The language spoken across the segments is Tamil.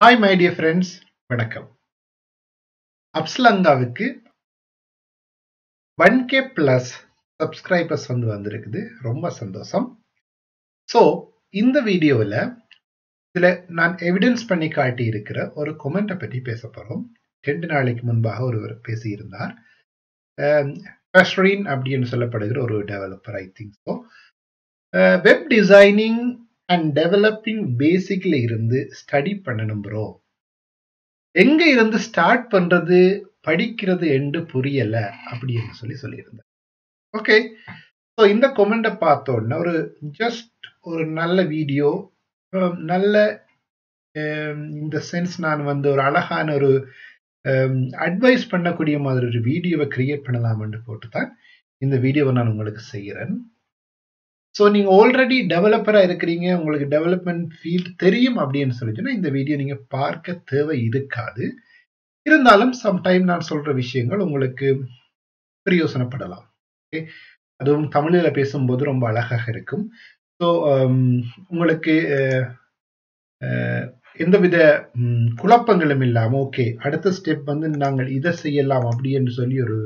ஹாய் மை டியர் ஃப்ரெண்ட்ஸ் வணக்கம். அப்ஸ்லங்காவுக்கு ஒன் கே ப்ளஸ் சப்ஸ்கிரைபர்ஸ் வந்து வந்திருக்குது. ரொம்ப சந்தோஷம். ஸோ இந்த வீடியோவில் இதில் நான் எவிடன்ஸ் பண்ணி காட்டி இருக்கிற ஒரு கொமெண்ட்டை பற்றி பேச போகிறோம் ரெண்டு நாளைக்கு முன்பாக ஒருவர் பேசியிருந்தார். Um, ஃபஸ்ரீன் அப்படின்னு சொல்லப்படுகிற ஒரு developer I think so web designing and developing பேசிக்ல இருந்து ஸ்டடி பண்ணணும் ப்ரோ எங்க இருந்து ஸ்டார்ட் பண்றது படிக்கிறது என்று புரியல அப்படின்னு சொல்லி சொல்லியிருந்தேன். ஓகே ஸோ இந்த கொமெண்ட்டை பார்த்தோன்னா ஒரு ஜஸ்ட் ஒரு நல்ல வீடியோ நல்ல இந்த சென்ஸ் நான் வந்து ஒரு அழகான ஒரு அட்வைஸ் பண்ணக்கூடிய மாதிரி ஒரு வீடியோவை கிரியேட் பண்ணலாம்னு போட்டு தான் இந்த வீடியோவை நான் உங்களுக்கு செய்கிறேன். ஸோ நீங்கள் ஆல்ரெடி டெவலப்பராக இருக்கிறீங்க உங்களுக்கு டெவலப்மெண்ட் ஃபீல்ட் தெரியும் அப்படின்னு சொல்லிச்சுன்னா இந்த வீடியோ நீங்கள் பார்க்க தேவை இருக்காது. இருந்தாலும் சம்டைம் நான் சொல்கிற விஷயங்கள் உங்களுக்கு பிரயோசனப்படலாம். ஓகே அதுவும் தமிழில் பேசும்போது ரொம்ப அழகாக இருக்கும். ஸோ um, உங்களுக்கு எந்தவித குழப்பங்களும் இல்லாமல் ஓகே அடுத்த ஸ்டெப் வந்து நாங்கள் இதை செய்யலாம் அப்படின்னு சொல்லி ஒரு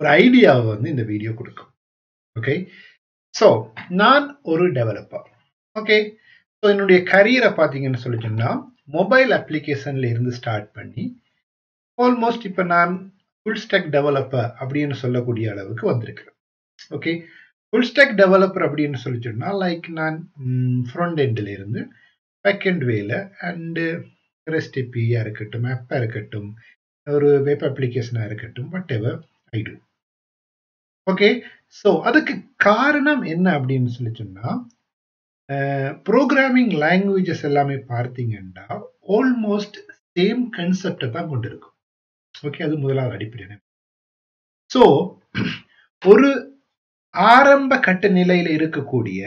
ஒரு ஐடியாவை வந்து இந்த வீடியோ கொடுக்கும். ஓகே ஸோ நான் ஒரு டெவலப்பர் ஓகே ஸோ என்னுடைய கரியரை பார்த்தீங்கன்னு சொல்லிட்டோம்னா மொபைல் அப்ளிகேஷனில் இருந்து ஸ்டார்ட் பண்ணி ஆல்மோஸ்ட் இப்போ நான் ஃபுல் ஸ்டெக் டெவலப்பர் அப்படின்னு சொல்லக்கூடிய அளவுக்கு வந்திருக்கிறேன். ஓகே ஃபுல் ஸ்டெக் டெவலப்பர் அப்படின்னு சொல்லிட்டோம்னா லைக் நான் ஃப்ரண்ட் எண்டில் இருந்து பேக்கெண்ட் வேல அண்டு ரெஸ்டிபியாக இருக்கட்டும் ஆப்பாக இருக்கட்டும் ஒரு வெப் அப்ளிகேஷனாக இருக்கட்டும் whatever I do okay so அதுக்கு காரணம் என்ன அப்படின்னு சொல்லி சொன்னால் ப்ரோக்ராமிங் லாங்குவேஜஸ் எல்லாமே பார்த்தீங்கன்னா ஆல்மோஸ்ட் சேம் கன்செப்டை தான் கொண்டு இருக்கும் ஓகே அது முதலாவது அடிப்படை ஸோ ஒரு ஆரம்ப கட்ட நிலையில இருக்கக்கூடிய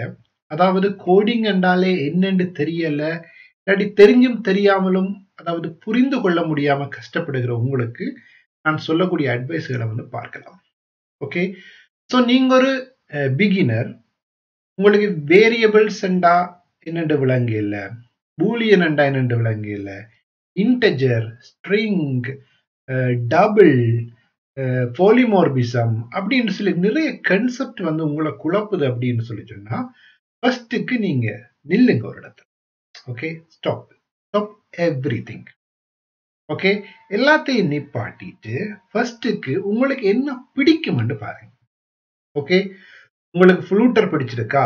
அதாவது கோடிங் என்றாலே என்னென்று தெரியல இல்லாட்டி தெரிஞ்சும் தெரியாமலும் அதாவது புரிந்து கொள்ள முடியாம கஷ்டப்படுகிற உங்களுக்கு நான் சொல்லக்கூடிய அட்வைஸ்களை வந்து பார்க்கலாம். ஓகே ஸோ நீங்கள் ஒரு பிகினர் உங்களுக்கு வேரியபிள்ஸ் என்றா என்னென்று விளங்கு இல்லை பூலியன் என்றா என்னென்று விளங்கு இல்லை இன்டஜர் ஸ்ட்ரிங் டபுள் போலிமோர்பிசம் அப்படின்னு சொல்லி நிறைய கன்செப்ட் வந்து உங்களை குழப்புது அப்படின்னு சொல்லி சொன்னா ஃபர்ஸ்ட்டுக்கு நீங்க நில்லுங்க ஒரு இடத்துல. Okay stop stop everything okay எல்லாத்தையும் நிப்பாட்டிட்டு ஃபர்ஸ்ட்டுக்கு உங்களுக்கு என்ன பிடிக்கும்னு பாருங்க. ஓகே உங்களுக்கு ஃப்ளூட்டர் பிடிச்சிருக்கா?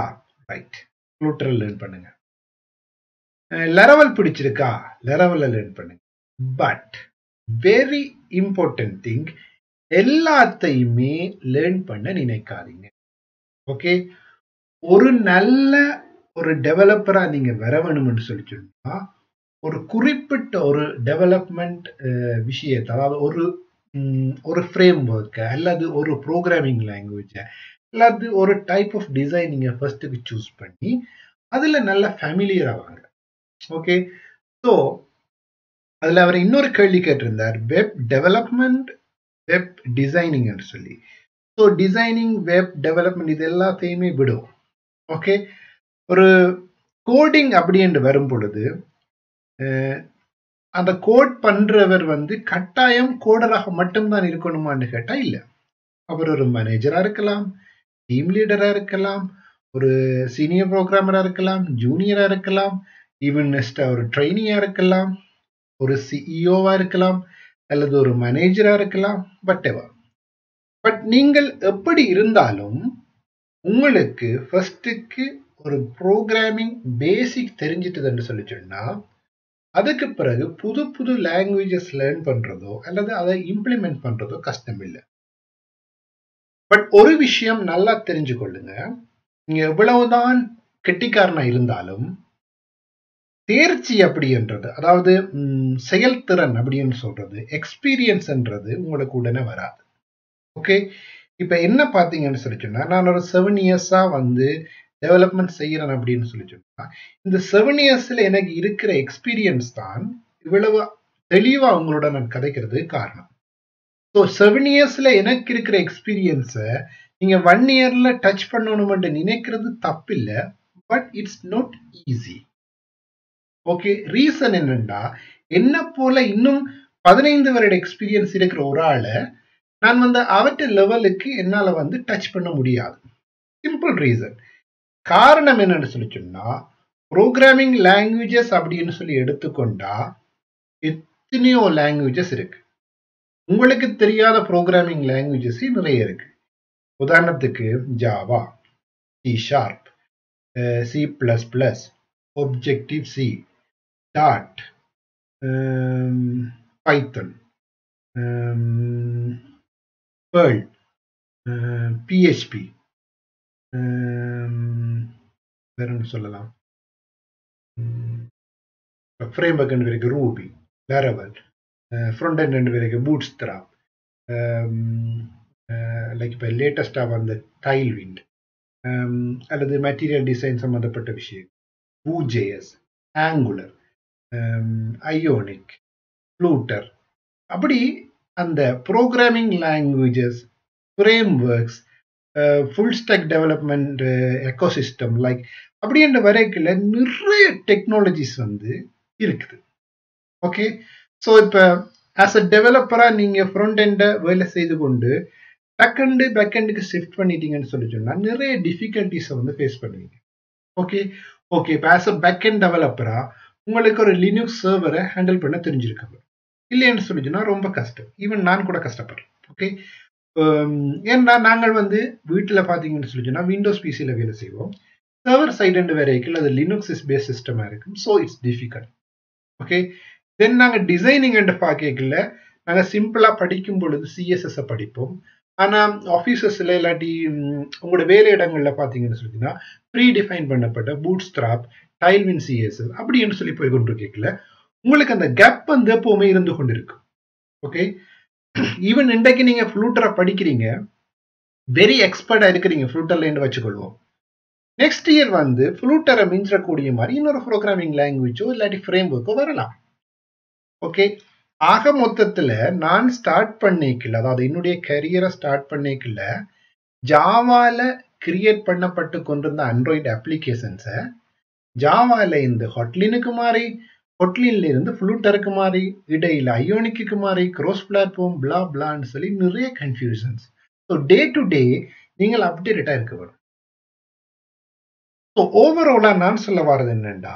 ரைட் ஃப்ளூட்டர் லேர்ன் பண்ணுங்க. லெரவல் பிடிச்சிருக்கா? லெரவலை லேர்ன் பண்ணுங்க. பட் வெரி இம்பார்ட்டன்ட் திங் எல்லாத்தையுமே லேர்ன் பண்ண நினைக்காதீங்க. ஓகே ஒரு நல்ல ஒரு டெவலப்பரா நீங்க வர வேணும்னு சொல்லி சொன்னா ஒரு குறிப்பிட்ட ஒரு டெவலப்மெண்ட் விஷயத்தை அதாவது ஒரு ஒரு ஃப்ரேம் ஒர்க்கை அல்லது ஒரு ப்ரோக்ராமிங் லாங்குவேஜை அல்லது ஒரு டைப் ஆஃப் டிசைன் நீங்கள் ஃபர்ஸ்ட்டுக்கு சூஸ் பண்ணி அதில் நல்ல ஃபேமிலியர் ஆவாங்க. ஓகே ஸோ அதில் அவர் இன்னொரு கேள்வி கேட்டிருந்தார். வெப் டெவலப்மெண்ட் வெப் டிசைனிங்னு சொல்லி. ஸோ டிசைனிங் வெப் டெவலப்மெண்ட் இது எல்லாத்தையுமே விடும். ஓகே ஒரு கோடிங் அப்படின்ட்டு வரும் பொழுது அந்த கோட் பண்றவர் வந்து கட்டாயம் கோடராக மட்டும்தான் இருக்கணுமான்னு கேட்டா இல்ல. அவர் ஒரு மேனேஜரா இருக்கலாம் டீம் லீடரா இருக்கலாம் ஒரு சீனியர் ப்ரோக்ராமரா இருக்கலாம் ஜூனியரா இருக்கலாம் ஈவன் ஒரு ட்ரைனியா இருக்கலாம் ஒரு சிஇஓவா இருக்கலாம் அல்லது ஒரு மேனேஜரா இருக்கலாம் பட் எவர் பட் நீங்கள் எப்படி இருந்தாலும் உங்களுக்கு ஃபர்ஸ்ட்டுக்கு ஒரு ப்ரோக்ராமிங் பேசிக் தெரிஞ்சிட்டதுன்னு சொல்லி சொன்னா அதுக்கு பிறகு புது புது லாங்குவேஜஸ் லேர்ன் பண்றதோ அல்லது அதை இம்ப்ளிமெண்ட் பண்றதோ கஷ்டம் இல்லை பட் ஒரு விஷயம் நல்லா தெரிஞ்சு கொள்ளுங்க. நீங்க எவ்வளவுதான் கெட்டிக்காரனா இருந்தாலும் தேர்ச்சி அப்படின்றது அதாவது செயல்திறன் அப்படின்னு சொல்றது எக்ஸ்பீரியன்ஸ்ன்றது உங்களுக்கு உடனே வராது. ஓகே இப்ப என்ன பாத்தீங்கன்னு சொல்லி சொன்னா நான் ஒரு செவன் இயர்ஸாக வந்து டெவலப்மெண்ட் செய்யறேன் அப்படின்னு சொல்லி சொன்னா இந்த செவன் இயர்ஸ்ல எனக்கு இருக்கிற எக்ஸ்பீரியன்ஸ் தான் இவ்வளவு தெளிவா அவங்களோட நான் கதைக்கிறது காரணம். ஸோ செவன் இயர்ஸ்ல எனக்கு இருக்கிற எக்ஸ்பீரியன்ஸை நீங்க ஒன் இயர்ல டச் பண்ணணும்னு நினைக்கிறது தப்பில்லை but it's not easy okay reason என்னன்னா என்ன போல இன்னும் பதினைந்து வருட எக்ஸ்பீரியன்ஸ் இருக்கிற ஒரு ஆளை நான் வந்து அவற்ற லெவலுக்கு என்னால வந்து டச் பண்ண முடியாது. சிம்பிள் ரீசன் காரணம் என்னன்னு சொல்லி சொன்னா ப்ரோக்ராமிங் லாங்குவேஜஸ் அப்படின்னு சொல்லி எடுத்துக்கொண்டா எத்தனையோ லாங்குவேஜஸ் இருக்கு. உங்களுக்கு தெரியாத ப்ரோக்ராமிங் லாங்குவேஜஸ் நிறைய இருக்கு. உதாரணத்துக்கு Java C sharp C plus plus objective C dot Python Perl PHP வேற என்ன சொல்லலாம். ஃப்ரேம் ஒர்க் ரெண்டு பேருக்கு ரூபி லேரவல் ஃப்ரண்ட் எண்ட் ரெண்டு பேருக்கு பூட்ஸ் த்ராப் லைக் இப்போ லேட்டஸ்டாக வந்த டைல் விண்ட் அல்லது மெட்டீரியல் டிசைன் சம்மந்தப்பட்ட விஷயம் Vue JS Angular Ionic Flutter அப்படி அந்த programming languages framework full stack development ecosystem like அப்படின்ற வரைக்குள்ள நிறைய டெக்னாலஜிஸ் வந்து இருக்குது. ஓகே ஸோ இப்போ ஆஸ் அ டெவலப்பராக நீங்கள் ஃப்ரண்ட் எண்டை வேலை செய்து கொண்டு பேக்கெண்டு பேக்கெண்டுக்கு ஷிஃப்ட் பண்ணிட்டீங்கன்னு சொல்லி சொன்னால் நிறைய டிஃபிகல்ட்டிஸை வந்து ஃபேஸ் பண்ணுவீங்க. ஓகே ஓகே இப்போ ஆஸ் அ பேக்கெண்ட் டெவலப்பராக உங்களுக்கு ஒரு லினிக்ஸ் சர்வரை ஹேண்டில் பண்ண தெரிஞ்சிருக்காங்க இல்லைன்னு சொல்லி சொன்னால் ரொம்ப கஷ்டம். ஈவன் நான் கூட கஷ்டப்படுறேன். ஓகே ஏன்னா நாங்கள் வந்து வீட்டில் பார்த்தீங்கன்னு சொல்லி சொன்னால் விண்டோஸ் பிசியில் வேலை செய்வோம். சர்வர் சைடு வேறைக்கு அது லினுக்ஸ் இஸ் பேஸ் சிஸ்டமாக இருக்கும். So it's difficult okay then நாங்கள் டிசைனிங் என்று பார்க்கல நாங்கள் சிம்பிளாக படிக்கும் பொழுது சிஎஸ்எஸ்ஸை படிப்போம். ஆனால் ஆஃபீஸஸில் இல்லாட்டி உங்களோட வேலை இடங்களில் பார்த்தீங்கன்னு சொல்லிங்கன்னா ப்ரீ டிஃபைன் பண்ணப்பட்ட பூட் ஸ்ட்ராப் டைல்வின் சிஎஸ்எஸ் அப்படின்னு சொல்லி போய் கொண்டு கேட்கல உங்களுக்கு அந்த கேப் வந்து எப்பவுமே இருந்து கொண்டு இருக்கு ஓகே ஈவன் இன்றைக்கு நீங்கள் ஃப்ளூட்டரை படிக்கிறீங்க வெரி எக்ஸ்பர்டாக இருக்கிறீங்க ஃப்ளூட்டர்லேருந்து வச்சுக்கொள்வோம். நெக்ஸ்ட் இயர் வந்து ஃப்ளூட்டரை மிஞ்சிடக்கூடிய மாதிரி இன்னொரு ப்ரோக்ராமிங் லாங்குவேஜோ இல்லாட்டி ஃப்ரேம் ஒர்க்கோ வரலாம். ஓகே ஆக மொத்தத்தில் நான் ஸ்டார்ட் பண்ணிக்கல அதாவது என்னுடைய கரியரை ஸ்டார்ட் பண்ணிக்கல ஜாவால கிரியேட் பண்ணப்பட்டு கொண்டிருந்த ஆண்ட்ராய்டு அப்ளிகேஷன்ஸை ஜாவால இந்த ஹொட்லினுக்கு மாறி கொட்லின்ல இருந்து ஃப்ளூட்டருக்கு மாறி இடையில ஐயோனிக்கு மாறி க்ரோஸ் பிளாட்ஃபார்ம் பிளா பிளான்னு சொல்லி நிறைய confusions so day to day நீங்கள் அப்டேட்டடாக இருக்க வேணும். ஸோ ஓவராலாக நான் சொல்ல வர்றது என்னென்னா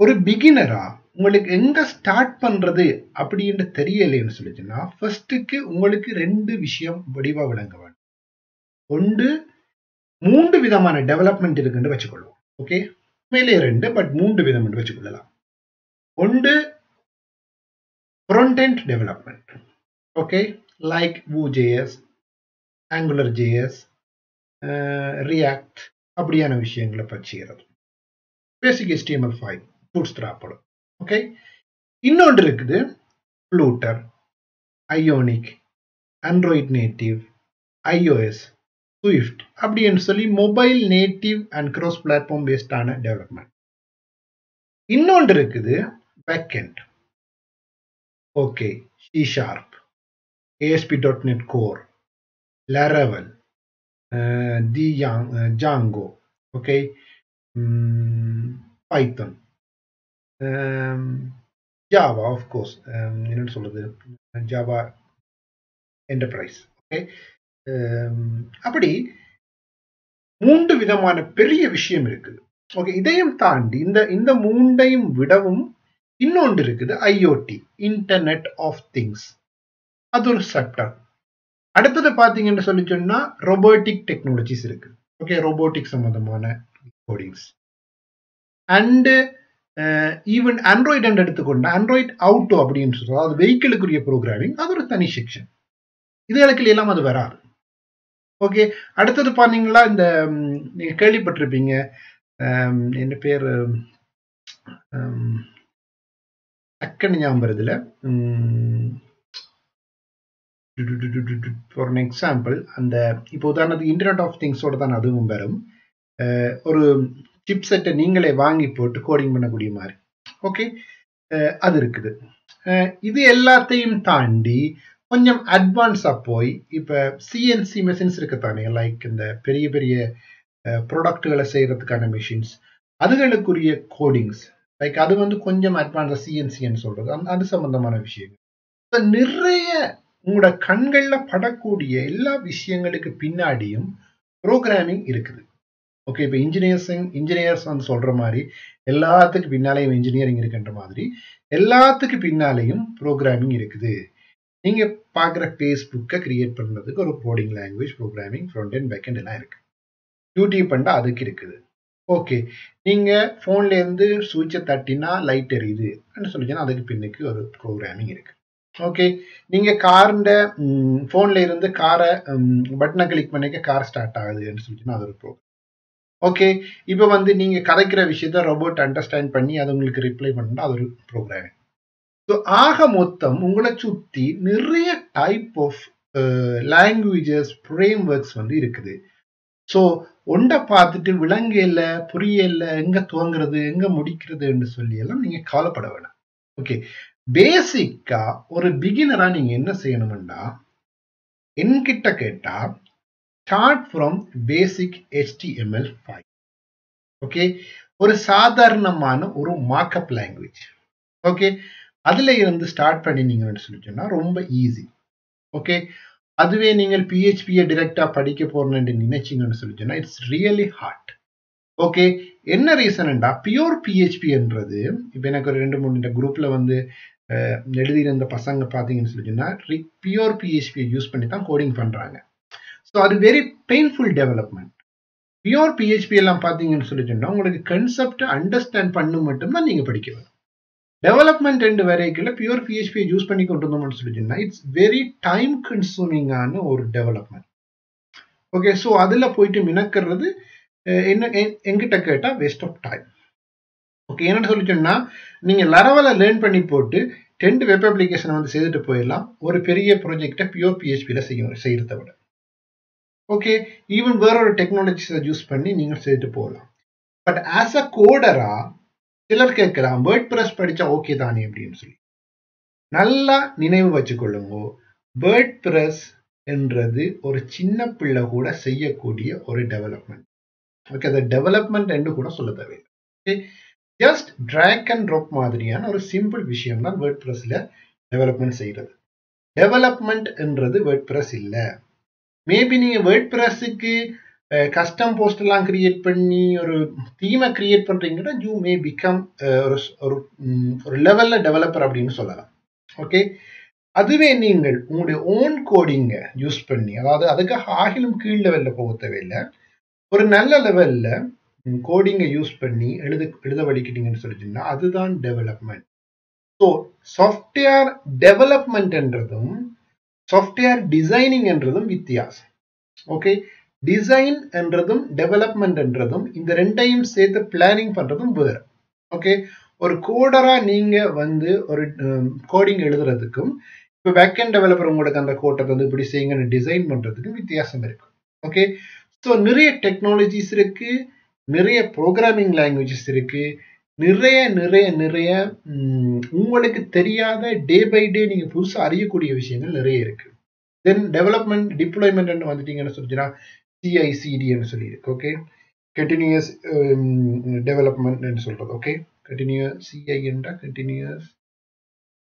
ஒரு பிகினரா உங்களுக்கு எங்க ஸ்டார்ட் பண்றது அப்படின்னு தெரியலைன்னு சொல்லிச்சுன்னா ஃபர்ஸ்ட்டுக்கு உங்களுக்கு ரெண்டு விஷயம் வடிவா விளங்க வேணும். ஒன்று மூன்று விதமான டெவலப்மெண்ட் இருக்குன்னு வச்சுக்கொள்வோம். ஓகே உண்மையிலே ரெண்டு பட் மூன்று விதம் என்று வச்சுக்கொள்ளலாம். ஒன்று front development okay like JS Angular JS React அப்படியான விஷயங்களை பச்சுகிறது பேசிக் எஸ்டிஎம்எல் ஃபைவ் ஃபுட்ஸ் திராப்படும் ஓகே இன்னொன்று இருக்குது Flutter Ionic Android native iOS Swift அப்படின்னு சொல்லி mobile native and cross platform பேஸ்டான development இன்னொன்று இருக்குது backend okay C sharp ASP dot net core Laravel the Yang Django okay Python Java of course என்னென்னு சொல்லுது ஜாவா என்டர்பிரைஸ் ஓகே அப்படி மூன்று விதமான பெரிய விஷயம் இருக்குது ஓகே இதையும் தாண்டி இந்த இந்த மூண்டையும் விடவும் இன்னொன்று இருக்குது ஐஓடி இன்டர்நெட் ஆஃப் திங்ஸ் அது ஒரு செப்டர் அடுத்தது பார்த்தீங்கன்னு சொல்லி சொன்னா ரொபோட்டிக் டெக்னாலஜிஸ் இருக்கு. ஓகே ரோபோட்டிக் சம்பந்தமான codings and even Android and எடுத்துக்கொண்ட ஆண்ட்ராய்ட் அவுட்டோ அப்படின்னு சொல்றோம். அது வெஹிக்கிளுக்குரிய ப்ரோக்ராமிங் அது ஒரு தனி செக்ஷன் இதுகளுக்கு எல்லாம் அது வராது. ஓகே அடுத்தது பார்த்தீங்களா இந்த நீங்க கேள்விப்பட்டிருப்பீங்க. என்ன பேர் அக்கன் ஞாபகம் வருதுல. ஃபார் அன் எக்ஸாம்பிள் அந்த இப்போ உதாரணத்துக்கு இன்டர்நெட் ஆஃப் திங்ஸோட தான் அதுவும் வரும். ஒரு சிப் செட்டை நீங்களே வாங்கி போட்டு கோடிங் பண்ணக்கூடிய மாதிரி. ஓகே அது இருக்குது. இது எல்லாத்தையும் தாண்டி கொஞ்சம் அட்வான்ஸாக போய் இப்போ சிஎன்சி மெஷின்ஸ் இருக்குத்தானே லைக் இந்த பெரிய பெரிய ப்ராடக்ட்டுகளை செய்கிறதுக்கான மிஷின்ஸ் அதுகளுக்குரிய கோடிங்ஸ் லைக் அது வந்து கொஞ்சம் அட்வான்ஸாக சிஎன்சின்னு சொல்கிறது அந்த அது சம்மந்தமான விஷயங்கள். இப்போ நிறைய உங்களோட கண்களில் படக்கூடிய எல்லா விஷயங்களுக்கு பின்னாடியும் ப்ரோக்ராமிங் இருக்குது. ஓகே இப்போ இன்ஜினியர்ஸிங் இன்ஜினியர்ஸ் வந்து சொல்கிற மாதிரி எல்லாத்துக்கு பின்னாலேயும் இன்ஜினியரிங் இருக்குன்ற மாதிரி எல்லாத்துக்கு பின்னாலேயும் ப்ரோக்ராமிங் இருக்குது. நீங்கள் பார்க்குற ஃபேஸ்புக்கை க்ரியேட் பண்ணுறதுக்கு ஒரு coding language programming front and back எல்லாம் இருக்குது யூடியூப் பண்ணால் அதுக்கு இருக்குது. ஓகே நீங்கள் ஃபோன்லேருந்து சுவிட்சை தட்டினா லைட் எரியுது சொல்லிச்சுன்னா அதுக்கு பின்னுக்கு ஒரு ப்ரோக்ராமிங் இருக்குது ஓகே நீங்கள் கார்ந்த ஃபோனில் இருந்து காரை பட்டனை கிளிக் பண்ணிக்க கார் ஸ்டார்ட் ஆகுதுன்னு சொல்லிச்சுன்னா அது ஒரு ப்ரோக்ராம் ஓகே இப்போ வந்து நீங்கள் கதைக்கிற விஷயத்த ரோபோட் அண்டர்ஸ்டாண்ட் பண்ணி அது உங்களுக்கு ரிப்ளை பண்ணால் அது ஒரு ப்ரோக்ராமிங் ஸோ ஆக மொத்தம் உங்களை சுற்றி நிறைய type of languages frame works வந்து இருக்குது. ஸோ ஒன்றை பார்த்துட்டு விலங்கையில் புரியல எங்க துவங்குறது எங்க முடிக்கிறதுன்னு சொல்லி எல்லாம் நீங்க கவலைப்பட வேணாம். ஓகே பேசிக்கா ஒரு பிகினரா நீங்க என்ன செய்யணும்னா என்கிட்ட கேட்டால் start from basic HTML five okay ஒரு சாதாரணமான ஒரு மார்க்அப் லாங்குவேஜ் ஓகே அதில் இருந்து ஸ்டார்ட் பண்ணினீங்கன்னு சொல்லி சொன்னால் ரொம்ப ஈஸி ஓகே அதுவே நீங்கள் பிஹெச்பியை டிரெக்டாக படிக்க போறேன்னு நினைச்சிங்கன்னு சொல்லி சொன்னால் இட்ஸ் ரியலி ஹார்ட் ஓகே என்ன ரீசன்டா பியூர் பிஹெச்பின்றது இப்போ எனக்கு ஒரு ரெண்டு மூணு இந்த குரூப்பில் வந்து எழுதியிருந்த பசங்க பார்த்தீங்கன்னு சொல்லி சொன்னால் பியூர் பிஹெச்பியை யூஸ் பண்ணி தான் கோடிங் பண்ணுறாங்க ஸோ அது very painful development pure PHP எல்லாம் பார்த்தீங்கன்னு சொல்லி சொன்னால் உங்களுக்கு கன்செப்ட் அண்டர்ஸ்டாண்ட் பண்ணு மட்டும்தான் நீங்கள் படிக்க வேணும். டெவலப்மெண்ட் ரெண்டு வரைக்குள்ள பியூர் பிஹெச்பியை யூஸ் பண்ணி கொண்டு வந்தோம்னு சொல்லி சொன்னா இட்ஸ் வெரி டைம் கன்சூமிங்கான ஒரு டெவலப்மெண்ட் ஓகே ஸோ அதில் போயிட்டு மினக்கிறது என்ன எங்கிட்ட கேட்டால் வேஸ்ட் ஆஃப் டைம் ஓகே என்னென்னு சொல்லிட்டோம்னா நீங்கள் லரவலை லேர்ன் பண்ணி போட்டு டென்ட் வெப் அப்ளிகேஷனை வந்து செய்துட்டு போயிடலாம். ஒரு பெரிய ப்ராஜெக்டை பியூர் பிஹெச்பியில் செய்ய செய்கிறத விட. ஓகே ஈவன் வேற ஒரு டெக்னாலஜிஸை யூஸ் பண்ணி நீங்கள் செய்துட்டு போகலாம். பட் ஆஸ் அ கோடரா சிலர் கேட்கலாம் வேர்ட் பிரஸ் படிச்சா ஓகே தானே அப்படின்னு சொல்லி. நல்லா நினைவு வச்சுக்கொள்ளுங்க வேர்ட் பிரஸ் என்றது ஒரு சின்ன பிள்ளை கூட செய்யக்கூடிய ஒரு டெவலப்மெண்ட் ஓகே அதை டெவலப்மெண்ட் என்று கூட சொல்ல தேவையில்லை. Okay just drag and drop மாதிரியான ஒரு சிம்பிள் விஷயம் தான் வேர்ட் பிரஸ்ல டெவலப்மெண்ட் செய்யறது. டெவலப்மெண்ட் என்றது வேர்ட் பிரஸ் இல்லை. மேபி நீங்க வேர்ட் பிரஸுக்கு கஸ்டம் போஸ்டெல்லாம் கிரியேட் பண்ணி ஒரு தீமை கிரியேட் பண்ணுறீங்கன்னா யூ மே பிகம் ஒரு ஒரு லெவல்ல டெவலப்பர் அப்படின்னு சொல்லலாம். ஓகே அதுவே நீங்கள் உங்களுடைய ஓன் கோடிங்கை யூஸ் பண்ணி அதாவது அதுக்காக ஆகிலும் கீழ் லெவல்ல போக தேவையில்லை. ஒரு நல்ல லெவல்ல கோடிங்கை யூஸ் பண்ணி எழுத எழுத வலிக்கிட்டீங்கன்னு சொல்லிட்டீங்கன்னா அதுதான் டெவலப்மெண்ட் ஸோ சாஃப்ட்வேர் டெவலப்மெண்ட் என்றதும் சாஃப்ட்வேர் டிசைனிங் என்றதும் வித்தியாசம். ஓகே டிசைன் என்றதும் டெவலப்மெண்ட் என்றதும் இந்த ரெண்டையும் சேர்த்து பிளானிங் பண்ணுறதும் வேறு. ஓகே ஒரு கோடராக நீங்கள் வந்து ஒரு கோடிங் எழுதுறதுக்கும் இப்போ பேக்கெண்ட் டெவலப்பர் உங்களுக்கு அந்த கோட்டை வந்து இப்படி செய்யுங்கன்னு டிசைன் பண்ணுறதுக்கும் வித்தியாசம் இருக்கும் ஓகே ஸோ நிறைய டெக்னாலஜிஸ் இருக்குது நிறைய ப்ரோக்ராமிங் லாங்குவேஜஸ் இருக்கு நிறைய நிறைய நிறைய உங்களுக்கு தெரியாத டே பை டே நீங்கள் புதுசாக அறியக்கூடிய விஷயங்கள் நிறைய இருக்குது தென் டெவலப்மெண்ட் டிப்ளாய்மெண்ட் வந்துட்டீங்கன்னு சொல்லிச்சுன்னா சிஐசிடின்னு சொல்லியிருக்கு ஓகே கண்டினியூஸ் டெவலப்மெண்ட் சொல்கிறது ஓகே கண்டினியூஸ் சிஐ என்றா கண்டினியூஸ்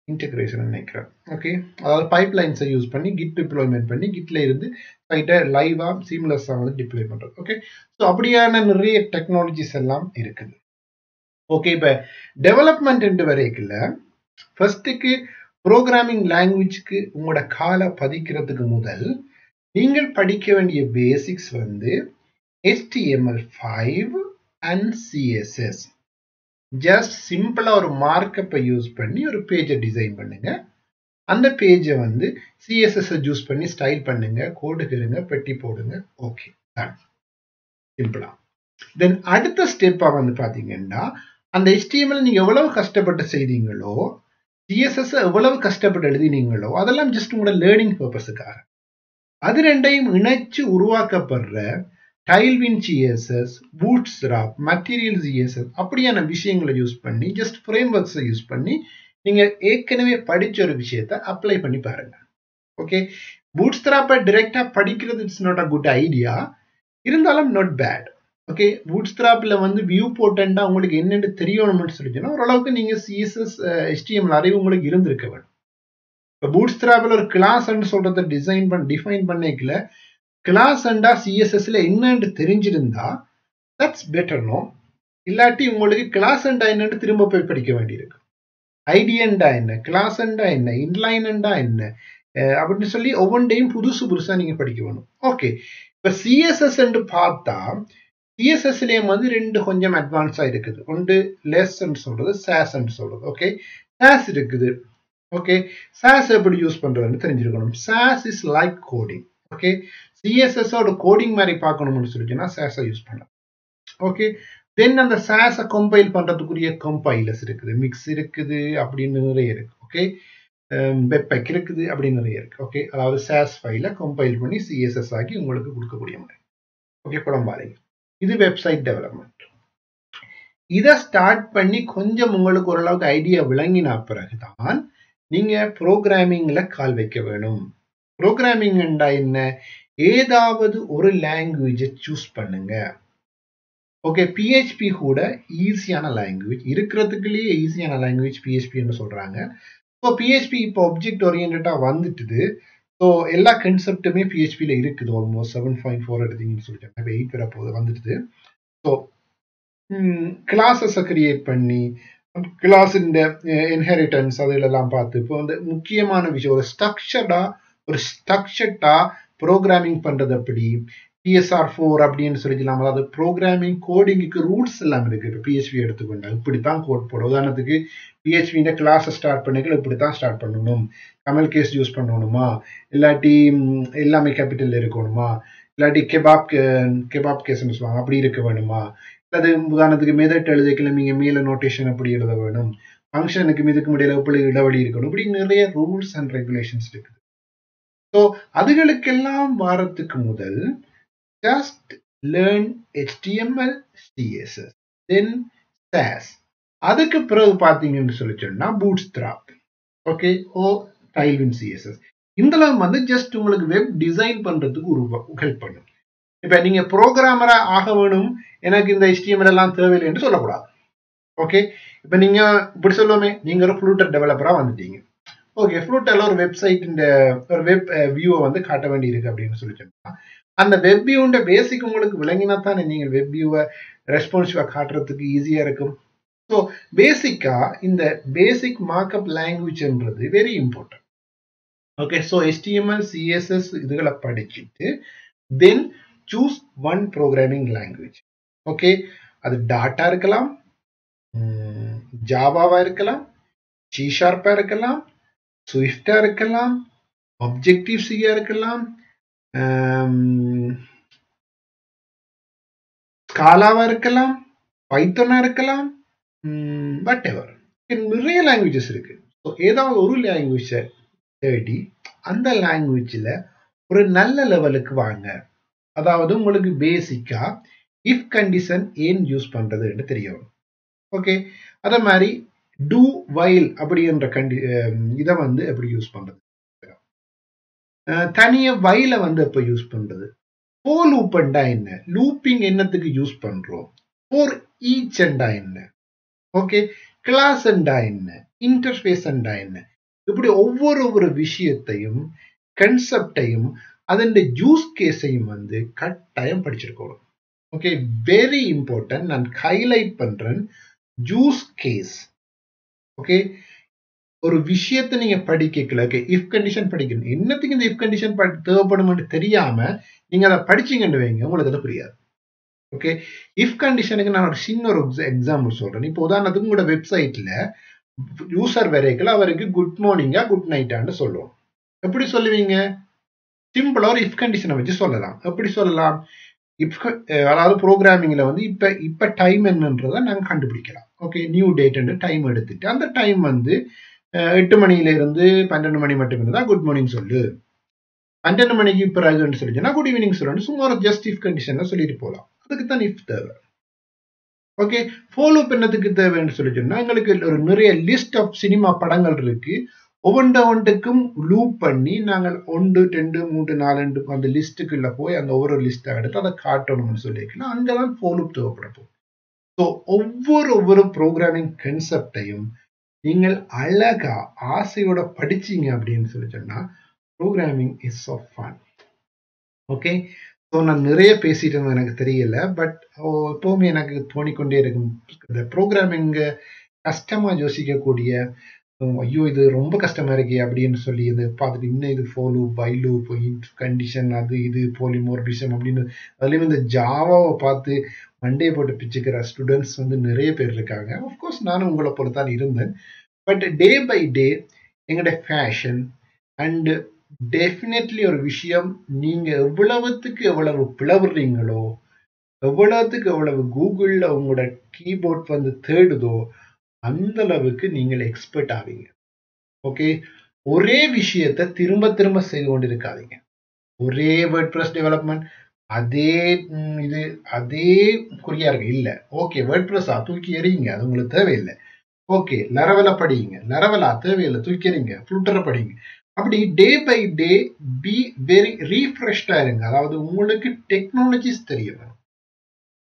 இன்டகிரேஷன் நினைக்கிறேன் ஓகே அதாவது பைப் லைன்ஸை யூஸ் பண்ணி கிட் டிப்ளாய்மெண்ட் பண்ணி கிட்ல இருந்து சைட்டை லைவாக சீம்லெஸ்ஸாக வந்து டிப்ளை பண்ணுறது ஓகே ஸோ அப்படியான நிறைய டெக்னாலஜிஸ் எல்லாம் இருக்குது. ஓகே இப்போ டெவலப்மெண்ட் என்று வரைக்குள்ள ஃபர்ஸ்ட்டுக்கு ப்ரோக்ராமிங் லாங்குவேஜ்க்கு உங்களோட காலை பதிக்கிறதுக்கு முதல் நீங்கள் படிக்க வேண்டிய பேசிக்ஸ் வந்து HTML five and CSS just சிம்பிளாக ஒரு மார்க்கப்பை யூஸ் பண்ணி ஒரு பேஜை டிசைன் பண்ணுங்க. அந்த பேஜை வந்து சிஎஸ்எஸ் யூஸ் பண்ணி ஸ்டைல் பண்ணுங்க கோடுகிறங்க பெட்டி போடுங்க. ஓகே சிம்பிளா தென் அடுத்த ஸ்டெப்பாக வந்து பார்த்தீங்கன்னா அந்த HTML நீங்கள் எவ்வளவு கஷ்டப்பட்டு செய்தீங்களோ சிஎஸ்எஸ் எவ்வளவு கஷ்டப்பட்டு எழுதினீங்களோ அதெல்லாம் ஜஸ்ட் உங்களோட லேர்னிங் பர்பஸுக்காக அது ரெண்டையும் இணைச்சு உருவாக்கப்படுற Tailwind CSS Bootstrap material CSS அப்படியான விஷயங்களை யூஸ் பண்ணி ஜஸ்ட் ஃப்ரேம் ஒர்க்ஸை யூஸ் பண்ணி நீங்கள் ஏற்கனவே படித்த ஒரு விஷயத்த அப்ளை பண்ணி பாருங்க. ஓகே பூட்ஸ் ராப்பை டிரெக்டா படிக்கிறது it's not a good idea இருந்தாலும் நாட் பேட் ஓகே பூட்ஸ்ட்ராப்ல வந்து வியூ போட்டா உங்களுக்கு என்னென்னு தெரியணும்னு சொல்லிச்சுன்னா ஓரளவுக்கு நீங்கள் சிஎஸ்எஸ் ஹெச்டிஎம்எல் அறிவு உங்களுக்கு இருந்திருக்க வேணும். இப்போ பூட்ஸ்ட்ராப்ல ஒரு கிளாஸ் சொல்றத டிசைன் பண்ண டிஃபைன் பண்ணிக்கல. கிளாஸ் அண்டா சிஎஸ்எஸ்ல என்னன்னு தெரிஞ்சிருந்தா தட்ஸ் பெட்டர் நோ இல்லாட்டி உங்களுக்கு கிளாஸ் அண்டா என்னன்னு திரும்ப போய் படிக்க வேண்டியிருக்கு. ஐடியண்டா என்ன? கிளாஸ் அண்டா என்ன? இன்லைனண்டா என்ன? அப்படின்னு சொல்லி ஒவ்வொன்றையும் புதுசு புதுசா நீங்க படிக்க வேணும். ஓகே இப்ப சிஎஸ்எஸ் பார்த்தா சிஎஸ்எஸ்லேயும் வந்து ரெண்டு கொஞ்சம் அட்வான்ஸாக இருக்குது. ஒன்று லெஸ் சொல்றது சாஸ் சொல்றது. ஓகே சாஸ் இருக்குது. ஓகே சாஸ் எப்படி யூஸ் பண்றதுன்னு தெரிஞ்சிருக்கணும். Sass is like coding okay சிஎஸ்எஸோட coding மாதிரி பார்க்கணும்னு சொல்லிச்சுன்னா சாஸை யூஸ் பண்ணலாம். ஓகே தென் அந்த சாஸை கம்பைல் பண்றதுக்குரிய கம்பைலர்ஸ் இருக்குது. மிக்ஸ் இருக்குது அப்படின்னு நிறைய இருக்கு. ஓகே வெப்பெக் um, இருக்குது அப்படின்னு நிறைய இருக்கு. ஓகே அதாவது சாஸ் ஃபைல கம்பைல் பண்ணி சிஎஸ்எஸ் ஆகி உங்களுக்கு கொடுக்கக்கூடிய மாதிரி ஓகே குழம்பாதீங்க இது வெப்சைட் டெவலப்மெண்ட் இதை ஸ்டார்ட் பண்ணி கொஞ்சம் உங்களுக்கு ஓரளவுக்கு ஐடியா விளங்கின பிறகுதான் நீங்க ப்ரோக்ராமிங்ல கால் வைக்க வேணும். ப்ரோக்ராமிங்டா என்ன? ஏதாவது ஒரு லாங்குவேஜை சூஸ் பண்ணுங்க. ஓகே பிஹெச்பி கூட ஈஸியான லாங்குவேஜ் இருக்கிறதுக்குள்ளேயே ஈஸியான லாங்குவேஜ் பிஹெச்பின்னு சொல்றாங்க. ஸோ பிஹெச்பி இப்போ ஒப்ஜெக்ட் ஓரியன்டாக வந்துட்டுது. ஸோ எல்லா கன்செப்டுமே பிஹெச்பியில் இருக்குது. ஆல்மோஸ்ட் செவன் பாயிண்ட் ஃபோர் எடுத்தீங்கன்னு சொல்லிட்டாங்க இப்போ எயிட் வர போது வந்துட்டுது. ஸோ கிளாஸஸை கிரியேட் பண்ணி கிளாஸின் இன்ஹெரிட்டன்ஸ் அதிலெல்லாம் பார்த்து இப்போ வந்து முக்கியமான விஷயம் ஒரு ஸ்ட்ரக்சர்டா ஒரு ஸ்ட்ரக்சர்டா ப்ரோக்ராமிங் பண்றது அப்படி பிஎஸ்ஆர் ஃபோர் அப்படின்னு சொல்லிக்கலாம் அதாவது ப்ரோக்ராமிங் கோடிங்குக்கு ரூல்ஸ் எல்லாம் இருக்கு இப்போ பிஹெச்பி எடுத்துக்கொண்டா இப்படித்தான் கோட் போடும் உதாரணத்துக்கு பிஹெச்பிஇந்த கிளாஸை ஸ்டார்ட் பண்ணிக்கல இப்படித்தான் ஸ்டார்ட் பண்ணணும் கமல் கேஸ் யூஸ் பண்ணணுமா இல்லாட்டி எல்லாமே கேபிட்டல் இருக்கணுமா இல்லாட்டி கெபாப் கெபாப் கேஸ்ன்னு சொல்லுவாங்க அப்படி இருக்க வேணுமா அது உதாரணத்துக்கு மெதட் எழுத கிளம்பிங்க மேல நோட்டேஷன் அப்படி எழுத வேணும்? ஃபங்க்ஷனுக்கு இதுக்கு முடியல எப்படி இடைவெளி இருக்கணும்? இப்படி நிறைய ரூல்ஸ் அண்ட் ரெகுலேஷன்ஸ் இருக்குது. ஸோ அதுகளுக்கெல்லாம் வாரத்துக்கு முதல் just learn HTML CSS then Sass அதுக்கு பிறகு பார்த்தீங்கன்னு சொல்லி சொன்னா Bootstrap okay or Tailwind CSS இதுல வந்து ஜஸ்ட் உங்களுக்கு வெப் டிசைன் பண்றதுக்கு ஒரு ஹெல்ப் பண்ணும். இப்ப நீங்க ப்ரோக்ராமரா ஆக வேணும். எனக்கு இந்த HTML எல்லாம் தேவையில்லை என்று சொல்லக்கூடாது. ஓகே இப்ப நீங்க இப்படி சொல்லுவோமே நீங்க ஒரு ஃப்ளூட்டர் டெவலப்பரா வந்துட்டீங்க. ஓகே ஃப்ளூட்டர்ல ஒரு வெப்சைட் ஒரு வெப் வியூவை வந்து காட்ட வேண்டி இருக்கு அப்படின்னு சொல்லி சொன்னா அந்த வெப் வியூண்ட பேசிக் உங்களுக்கு விளங்கினா தானே நீங்கள் வெப் வியூவை ரெஸ்பான்சிவா காட்டுறதுக்கு ஈஸியா இருக்கும். ஸோ பேசிக்கா இந்த basic markup லாங்குவேஜ்ன்றது very important okay so HTML CSS இதுகளை படிச்சுட்டு then choose one programming language okay அது டாட்டா இருக்கலாம். Hmm, ஜாவாவா இருக்கலாம். சி ஷார்ப்பா இருக்கலாம். ஸ்விஃப்டா இருக்கலாம். ஆப்ஜெக்டிவ் சியா இருக்கலாம். Um, ஸ்காலாவா இருக்கலாம். பைத்தனா இருக்கலாம். Hmm, பட் எவர் நிறைய லாங்குவேஜஸ் இருக்கு. ஸோ ஏதாவது ஒரு லாங்குவேஜை தேடி அந்த லாங்குவேஜில் ஒரு நல்ல லெவலுக்கு வாங்க. அதாவது உங்களுக்கு பேசிக்கா இஃப் கண்டிஷன் ஏன் யூஸ் பண்றதுன்னு தெரியும் ஓகே அதே மாதிரி டூ வைல் அப்படின்ற கண்டி இதை வந்து எப்படி யூஸ் பண்றது? தனிய வயல வந்து எப்ப யூஸ் பண்றது? ஃபோ லூப்பண்டா என்ன? லூப்பிங் என்னத்துக்கு யூஸ் பண்றோம்? ஃபோர் ஈச் அண்டா என்ன? ஓகே கிளாஸ் அண்டா என்ன? இன்டர்ஃபேஸ் அண்டா என்ன? இப்படி ஒவ்வொரு ஒரு விஷயத்தையும் கன்செப்டையும் அதன் ஜூஸ் கேஸையும் வந்து கட்டாயம் படிச்சிருக்கணும். ஓகே வெரி இம்பார்ட்டன்ட் நான் ஹைலைட் பண்றேன் ஜூஸ் கேஸ் ஓகே ஒரு விஷயத்தை நீங்க படிக்கல ஓகே இஃப் கண்டிஷன் படிக்கணும். என்னத்துக்கு இந்த இஃப் கண்டிஷன் தேவைப்படும் தெரியாம நீங்க அதை படிச்சீங்கன்னு வைங்க உங்களுக்கு அது புரியாது. ஓகே இஃப் கண்டிஷனுக்கு நான் ஒரு சின்ன ஒரு எக்ஸாம்பிள் சொல்றேன். இப்போ உதாரணத்துக்கு உங்களோட வெப்சைட்ல யூசர் வரைக்கல அவருக்கு குட் மார்னிங்கா குட் நைட்டான்னு சொல்லுவோம். எப்படி சொல்லுவீங்க? சிம்பிளா ஒரு இஃப் கண்டிஷனை வச்சு சொல்லலாம். எப்படி சொல்லலாம்? இப் அதாவது ப்ரோக்ராமிங்ல வந்து இப்ப இப்ப டைம் என்னன்றதை நாங்க கண்டுபிடிக்கலாம். ஓகே நியூ டேட்னு டைம் எடுத்துட்டு அந்த டைம் வந்து எட்டு மணியில இருந்து பன்னெண்டு மணி மட்டும் இருந்தா குட் மார்னிங் சொல்லு. பன்னெண்டு மணிக்கு பிறகுன்னு சொல்லிச்சுன்னா குட் ஈவினிங் சொல்லணும் சும்மா ஒரு ஜஸ்ட் இஃப் கண்டிஷன்ல சொல்லிட்டு போகலாம் அதுக்கு தான் இஃப் தேவை. ஓகே ஃபாலோ பண்ணதுக்கு தேவைன்னு சொல்லி சொன்னா எங்களுக்கு ஒரு நிறைய லிஸ்ட் ஆஃப் சினிமா படங்கள் இருக்கு. ஒவ்வொன்ற ஒன்றுக்கும் லூப் பண்ணி நாங்கள் ஒன்று ரெண்டு மூன்று நாலு அந்த லிஸ்ட்டுக்குள்ள போய் அந்த ஒவ்வொரு லிஸ்ட்டை எடுத்து அதை காட்டணும்னு சொல்லியிருக்கலாம். அங்கதான் ஃபோலூப் தேவைப்படப்போம் ஸோ ஒவ்வொரு ஒவ்வொரு ப்ரோக்ராமிங் கன்செப்டையும் நீங்கள் அழகா ஆசையோட படிச்சீங்க அப்படின்னு சொல்லி சொன்னா programming is of fun okay so நான் நிறைய பேசிட்டு இருந்தேன் எனக்கு தெரியல பட் எப்பவுமே எனக்கு தோணிக்கொண்டே இருக்கும். இந்த ப்ரோக்ராமிங்கை கஷ்டமா யோசிக்கக்கூடிய ஐயோ இது ரொம்ப கஷ்டமா இருக்கே அப்படின்னு சொல்லி இது பார்த்துட்டு இன்னும் இது ஃபோலு பைலு கண்டிஷன் அது இது போலிமோர்பிசம் அப்படின்னு அதுலேயும் இந்த ஜாவாவை பார்த்து மண்டே போட்டு பிச்சுக்கிற ஸ்டூடெண்ட்ஸ் வந்து நிறைய பேர் இருக்காங்க. ஆஃப்கோர்ஸ் நானும் உங்களை போல தான் இருந்தேன். பட் டே பை டே எங்களோட ஃபேஷன் அண்டு டெஃபினெட்லி ஒரு விஷயம் நீங்கள் எவ்வளவுத்துக்கு எவ்வளவு பிளவுறீங்களோ எவ்வளவுத்துக்கு எவ்வளவு கூகுளில் உங்களோட கீபோர்ட் வந்து தேடுதோ அந்த அளவுக்கு நீங்கள் எக்ஸ்பர்ட் ஆவீங்க. ஓகே ஒரே விஷயத்த திரும்ப திரும்ப செய்து கொண்டு இருக்காதீங்க ஒரே வேர்ட் ப்ரெஸ் டெவலப்மெண்ட் அதே இது அதே குறியா இருக்கு. இல்லை. ஓகே வேர்ட் ப்ரெஸ்ஸா தூக்கி எறியுங்க. அது உங்களுக்கு தேவையில்லை. ஓகே லரவல படிங்க. லரவலா தேவையில்லை. தூக்கி எறிங்க. ஃப்ளூட்டரை படிங்க. அப்படி day by day be very ரீஃப்ரெஷ்டாக இருங்க. அதாவது உங்களுக்கு டெக்னாலஜிஸ் தெரிய வரும்.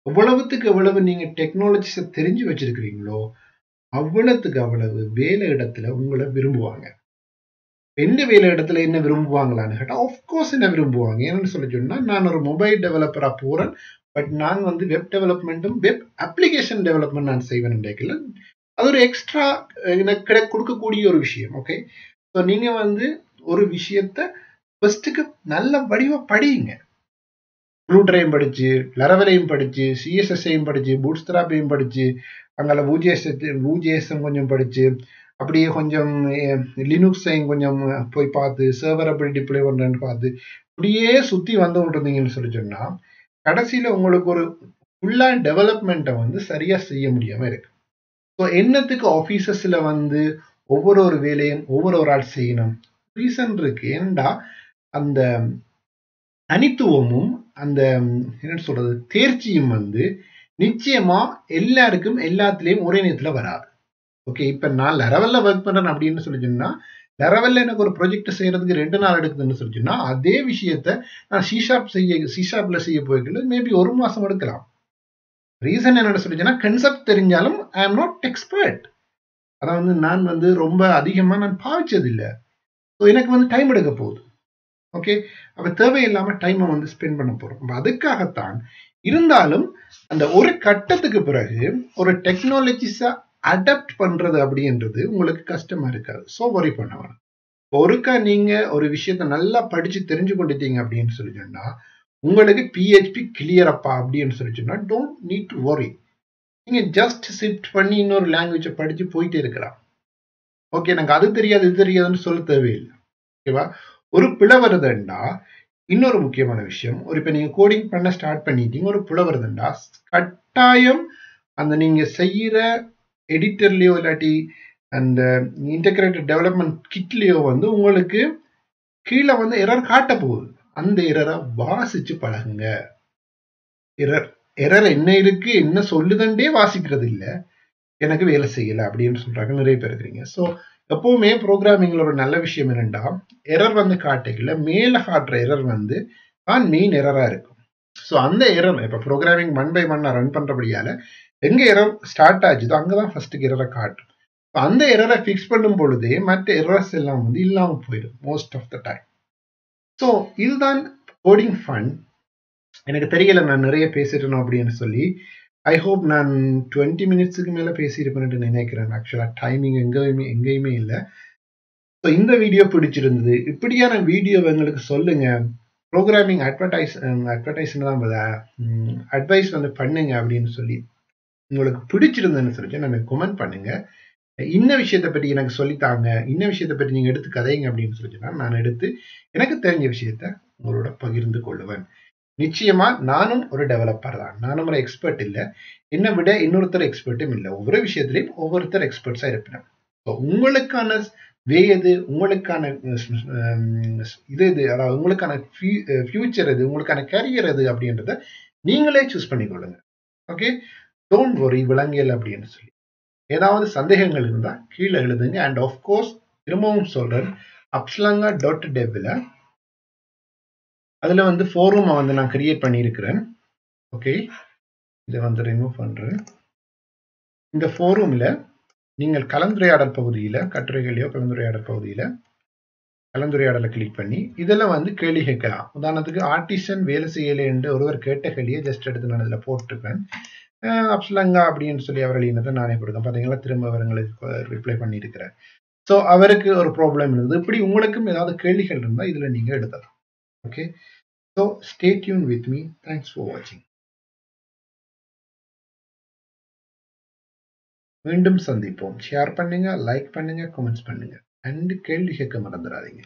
எவ்வளவுத்துக்கு எவ்வளவு நீங்க டெக்னாலஜிஸை தெரிஞ்சு வச்சிருக்கிறீங்களோ அவ்வளவுக்கு அவ்வளவு வேலை இடத்துல உங்களை விரும்புவாங்க. எந்த வேலை இடத்துல என்ன விரும்புவாங்களான்னு கேட்டால் ஆஃப்கோர்ஸ் என்ன விரும்புவாங்க? என்னன்னு சொல்லி சொன்னால் நான் ஒரு மொபைல் டெவலப்பராக போகிறேன் பட் நான் வந்து வெப் டெவலப்மெண்ட்டும் வெப் அப்ளிகேஷன் டெவலப்மெண்ட் நான் செய்வேன் நினைக்கல அது ஒரு எக்ஸ்ட்ரா எனக்கு கிடை கொடுக்கக்கூடிய ஒரு விஷயம் ஓகே ஸோ நீங்கள் வந்து ஒரு விஷயத்த ஃபஸ்ட்டுக்கு நல்ல வடிவ படியுங்க. ப்ளூட்டரையும் படித்து லரவலையும் படித்து சிஎஸ்எஸ்ஐயும் படித்து பூட்ஸ்திராப்பையும் படித்து அங்கே ஊஜிஎஸ் ஊஜிஎஸ்எம் கொஞ்சம் படித்து அப்படியே கொஞ்சம் லினுக்ஸையும் கொஞ்சம் போய் பார்த்து சர்வர் அப்படி டிப்ளை பண்ணுறேன்னு பார்த்து அப்படியே சுற்றி வந்து விட்டுருந்தீங்கன்னு சொல்லி சொன்னால் கடைசியில் உங்களுக்கு ஒரு ஃபுல்லாக டெவலப்மெண்ட்டை வந்து சரியாக செய்ய முடியாமல் இருக்கு. ஸோ என்னத்துக்கு ஆஃபீஸஸில் வந்து ஒவ்வொரு ஒரு வேலையும் ஒவ்வொரு ஒரு ஆள் செய்யணும்? ரீசன் இருக்கு. ஏண்டா அந்த தனித்துவமும் அந்த என்ன சொல்றது தேர்ச்சியும் வந்து நிச்சயமா எல்லாருக்கும் எல்லாத்துலேயும் ஒரே நேரத்தில் வராது. ஓகே இப்போ நான் லெரவல்ல ஒர்க் பண்ணுறேன் அப்படின்னு சொல்லி சொன்னா லெரவல்ல எனக்கு ஒரு ப்ரொஜெக்ட் செய்யறதுக்கு ரெண்டு நாள் எடுக்குதுன்னு சொல்லி அதே விஷயத்த நான் சிஷாப் செய்ய சீஷாப்பில் செய்ய போய்க்கல மேபி ஒரு மாதம் எடுக்கலாம். ரீசன் என்னென்னு சொல்லி கன்செப்ட் தெரிஞ்சாலும் ஐ ஆம் நாட் எக்ஸ்பர்ட் அதாவது நான் வந்து ரொம்ப அதிகமாக நான் பாவிச்சது இல்லை ஸோ எனக்கு வந்து டைம் எடுக்க போகுது. ஓகே அப்போ தேவையில்லாமல் டைமை வந்து ஸ்பெண்ட் பண்ண போகிறோம் அதுக்காகத்தான் இருந்தாலும் அந்த ஒரு கட்டத்துக்கு பிறகு ஒரு டெக்னாலஜிஸை அடாப்ட் பண்றது அப்படின்றது உங்களுக்கு கஷ்டமா இருக்காது. ஸோ ஒரி பண்ண வேணும் ஒருக்கா நீங்க ஒரு விஷயத்த நல்லா படிச்சு தெரிஞ்சு கொண்டுட்டீங்க அப்படின்னு சொல்லி சொன்னா உங்களுக்கு பிஹெச்பி கிளியரப்பா அப்படின்னு சொல்லி சொன்னா டோன்ட் நீட் டு ஒரி நீங்க ஜஸ்ட் ஷிஃப்ட் பண்ணி இன்னொரு லாங்குவேஜை படிச்சு போயிட்டே இருக்கலாம். ஓகே எனக்கு அது தெரியாது இது தெரியாதுன்னு சொல்ல தேவையில்லை. ஓகேவா ஒரு பிழை வருதுண்டா இன்னொரு முக்கியமான விஷயம் ஒரு இப்போ நீங்க கோடிங் பண்ண ஸ்டார்ட் பண்ணிட்டீங்க ஒரு பிழை வருதுண்டா கட்டாயம் அந்த நீங்க செய்யற எடிட்டர்லயோ இல்லாட்டி அந்த இன்டகிரேட்டட் டெவலப்மெண்ட் கிட்லயோ வந்து உங்களுக்கு கீழே வந்து எரர் காட்ட போகுது. அந்த எரரை வாசிச்சு பழகுங்க. எரர் எரர் என்ன இருக்கு என்ன சொல்லுதண்டே வாசிக்கிறது இல்லை எனக்கு வேலை செய்யல அப்படின்னு சொல்றாங்க நிறைய பேர் இருக்கிறீங்க. ஸோ எப்பவுமே ப்ரோக்ராமிங்கில் ஒரு நல்ல விஷயம் என்னென்னா எரர் வந்து காட்டிக்கல மேலே காட்டுற எரர் வந்து தான் மெயின் எரரா இருக்கும். ஸோ அந்த எரர் இப்போ ப்ரோக்ராமிங் ஒன் பை ஒன்னாக ரன் பண்றபடியால எங்க எரர் ஸ்டார்ட் ஆச்சுதோ அங்கதான் ஃபஸ்ட்டுக்கு எரரை காட்டும். அந்த எரரை ஃபிக்ஸ் பண்ணும் பொழுதே மற்ற எரர்ஸ் எல்லாம் வந்து இல்லாமல் போயிடும் most of the time so இதுதான் கோடிங் ஃபன் எனக்கு தெரியல நான் நிறைய பேசிட்டேனோ அப்படின்னு சொல்லி ஐ ஹோப் நான் டுவெண்ட்டி மினிட்ஸுக்கு மேலே பேசியிருப்பேன்ட்டு நினைக்கிறேன். ஆக்சுவலாக டைமிங் எங்கேயுமே எங்கேயுமே இல்லை. ஸோ இந்த வீடியோ பிடிச்சிருந்தது. இப்படியான வீடியோ எங்களுக்கு சொல்லுங்க. ப்ரோக்ராமிங் அட்வர்டைஸ் அட்வர்டைஸ் தான் அட்வைஸ் வந்து பண்ணுங்க அப்படின்னு சொல்லி உங்களுக்கு பிடிச்சிருந்ததுன்னு சொல்லி நம்ம கமெண்ட் பண்ணுங்க. இன்ன விஷயத்தை பற்றி எனக்கு சொல்லித்தாங்க. இன்ன விஷயத்தை பற்றி நீங்கள் எடுத்து கதைங்க அப்படின்னு சொல்லிச்சுன்னா நான் எடுத்து எனக்கு தெரிஞ்ச விஷயத்த உங்களோட பகிர்ந்து கொள்ளுவேன். நிச்சயமா நானும் ஒரு டெவலப்பர் தான். நானும் ஒரு எக்ஸ்பர்ட் இல்லை. என்னை விட இன்னொருத்தர் எக்ஸ்பர்ட்டும் இல்லை. ஒவ்வொரு விஷயத்திலையும் ஒவ்வொருத்தர் எக்ஸ்பர்ட்ஸாக இருப்பேன் ஸோ உங்களுக்கான வே எது? உங்களுக்கான இது இது அதாவது உங்களுக்கான ஃபியூச்சர் எது? உங்களுக்கான கேரியர் எது? அப்படின்றத நீங்களே சூஸ் பண்ணிக்கொள்ளுங்க. ஓகே டோன்ட் ஒரி விலங்கியல் அப்படின்னு சொல்லி. ஏதாவது சந்தேகங்கள் இருந்தால் கீழே எழுதுங்க. அண்ட் ஆஃப்கோர்ஸ் திரும்பவும் சொல்கிறேன் அப்ஸ்லங்கா டாட் டெவ்ல அதில் வந்து ஃபோரூமை வந்து நான் கிரியேட் பண்ணியிருக்கிறேன். ஓகே இதை வந்து ரிமூவ் பண்ணுறேன் இந்த ஃபோரூமில் நீங்கள் கலந்துரையாடல் பகுதியில் கட்டுரைகளையோ கலந்துரையாடல் பகுதியில் கலந்துரையாடலை கிளிக் பண்ணி இதில் வந்து கேள்வி கேட்கலாம். உதாரணத்துக்கு ஆர்டிசன் வேலை செய்யலை என்று ஒருவர் கேட்ட கேள்வியை ஜஸ்ட் எடுத்து நான் இதில் போட்டிருப்பேன். அப்சலங்கா அப்படின்னு சொல்லி அவர் எழுதினதை நானே கொடுத்தேன் பார்த்தீங்களா திரும்ப அவர்களுக்கு ரிப்ளை பண்ணியிருக்கிறேன். ஸோ அவருக்கு ஒரு ப்ராப்ளம் இருந்தது. இப்படி உங்களுக்கும் ஏதாவது கேள்விகள் இருந்தால் இதில் நீங்கள் எடுக்கலாம் okay so stay tuned with me. Thanks for watching. மீண்டும் சந்திப்போம் ஷேர் பண்ணுங்க லைக் பண்ணுங்க கமெண்ட்ஸ் பண்ணுங்க அண்ட் கேள்வி கேட்க மறந்துடாதீங்க